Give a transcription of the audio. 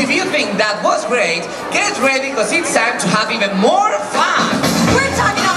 If you think that was great, get ready because it's time to have even more fun. We're talking